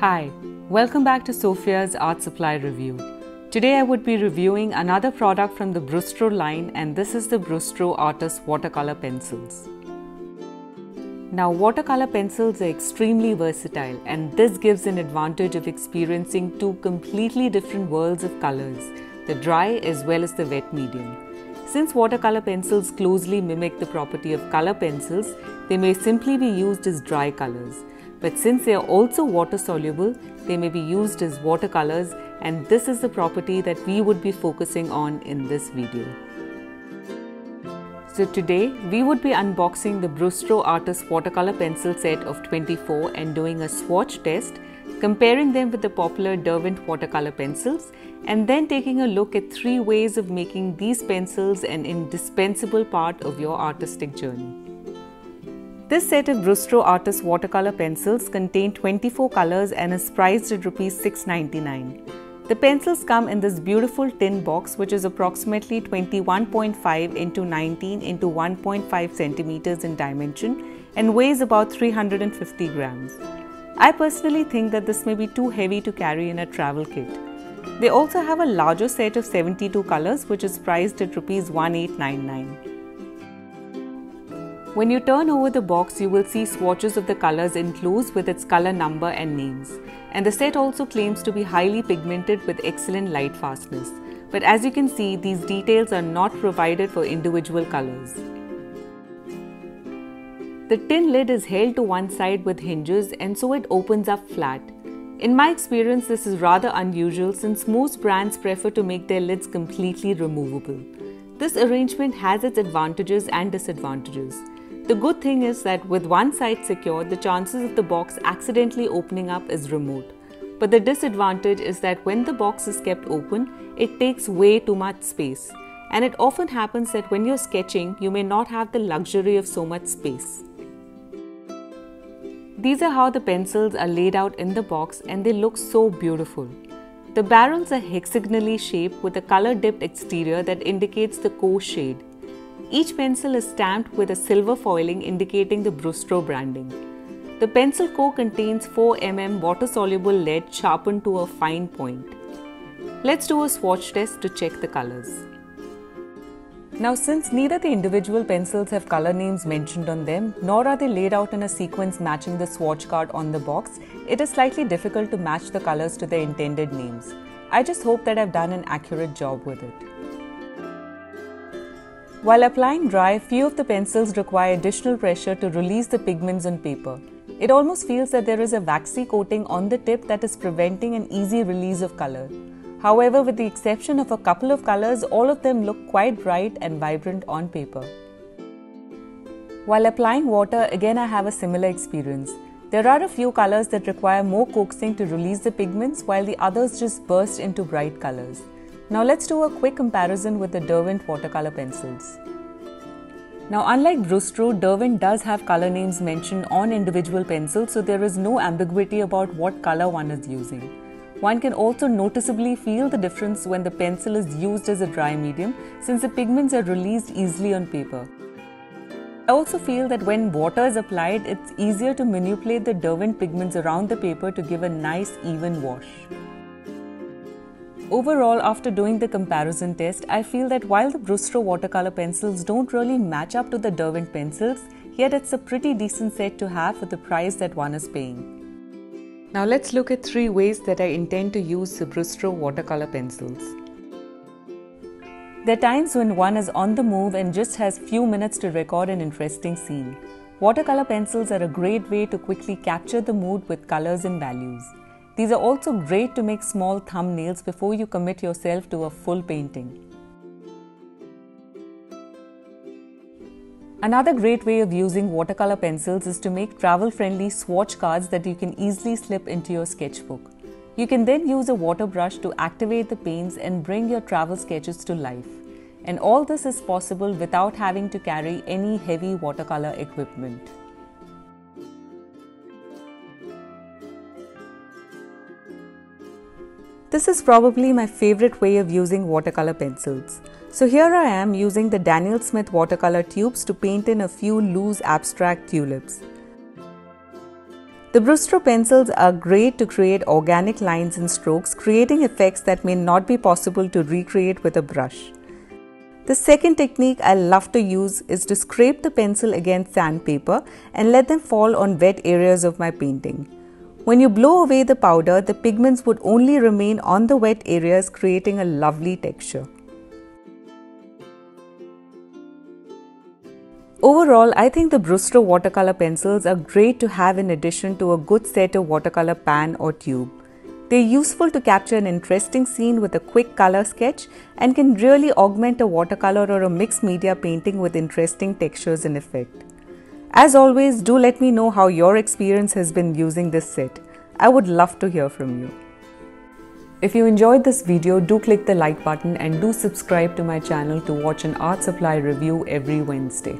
Hi, welcome back to Sophia's Art Supply Review. Today I would be reviewing another product from the Brustro line and this is the Brustro Artist Watercolor Pencils. Now watercolor pencils are extremely versatile and this gives an advantage of experiencing two completely different worlds of colors, the dry as well as the wet medium. Since watercolor pencils closely mimic the property of color pencils, they may simply be used as dry colors. But since they are also water soluble, they may be used as watercolors and this is the property that we would be focusing on in this video. So today we would be unboxing the Brustro Artist watercolor pencil set of 24 and doing a swatch test, comparing them with the popular Derwent watercolor pencils and then taking a look at three ways of making these pencils an indispensable part of your artistic journey. This set of Brustro Artist watercolor pencils contain 24 colors and is priced at Rs 699. The pencils come in this beautiful tin box which is approximately 21.5 into 19 into 1.5 centimeters in dimension and weighs about 350 grams. I personally think that this may be too heavy to carry in a travel kit. They also have a larger set of 72 colors which is priced at Rs 1899. When you turn over the box, you will see swatches of the colors enclosed with its color number and names. And the set also claims to be highly pigmented with excellent light fastness. But as you can see, these details are not provided for individual colors. The tin lid is held to one side with hinges and so it opens up flat. In my experience, this is rather unusual since most brands prefer to make their lids completely removable. This arrangement has its advantages and disadvantages. The good thing is that with one side secure, the chances of the box accidentally opening up is remote. But the disadvantage is that when the box is kept open, it takes way too much space. And it often happens that when you're sketching, you may not have the luxury of so much space. These are how the pencils are laid out in the box and they look so beautiful. The barrels are hexagonally shaped with a color dipped exterior that indicates the core shade. Each pencil is stamped with a silver foiling indicating the Brustro branding. The pencil core contains 4mm water-soluble lead sharpened to a fine point. Let's do a swatch test to check the colors. Now since neither the individual pencils have color names mentioned on them, nor are they laid out in a sequence matching the swatch card on the box, it is slightly difficult to match the colors to their intended names. I just hope that I've done an accurate job with it. While applying dry, few of the pencils require additional pressure to release the pigments on paper. It almost feels that there is a waxy coating on the tip that is preventing an easy release of color. However, with the exception of a couple of colors, all of them look quite bright and vibrant on paper. While applying water, again I have a similar experience. There are a few colors that require more coaxing to release the pigments while the others just burst into bright colors. Now let's do a quick comparison with the Derwent watercolor pencils. Now unlike Brustro, Derwent does have color names mentioned on individual pencils so there is no ambiguity about what color one is using. One can also noticeably feel the difference when the pencil is used as a dry medium since the pigments are released easily on paper. I also feel that when water is applied, it's easier to manipulate the Derwent pigments around the paper to give a nice even wash. Overall, after doing the comparison test, I feel that while the Brustro watercolor pencils don't really match up to the Derwent pencils, yet it's a pretty decent set to have for the price that one is paying. Now let's look at three ways that I intend to use the Brustro watercolor pencils. There are times when one is on the move and just has few minutes to record an interesting scene. Watercolor pencils are a great way to quickly capture the mood with colors and values. These are also great to make small thumbnails before you commit yourself to a full painting. Another great way of using watercolor pencils is to make travel-friendly swatch cards that you can easily slip into your sketchbook. You can then use a water brush to activate the paints and bring your travel sketches to life. And all this is possible without having to carry any heavy watercolor equipment. This is probably my favorite way of using watercolor pencils. So here I am using the Daniel Smith watercolor tubes to paint in a few loose abstract tulips. The Brustro pencils are great to create organic lines and strokes, creating effects that may not be possible to recreate with a brush. The second technique I love to use is to scrape the pencil against sandpaper and let them fall on wet areas of my painting. When you blow away the powder, the pigments would only remain on the wet areas, creating a lovely texture. Overall, I think the Brustro watercolor pencils are great to have in addition to a good set of watercolor pan or tube. They're useful to capture an interesting scene with a quick color sketch and can really augment a watercolor or a mixed media painting with interesting textures and effect. As always, do let me know how your experience has been using this set. I would love to hear from you. If you enjoyed this video, do click the like button and do subscribe to my channel to watch an art supply review every Wednesday.